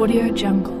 Audio Jungle.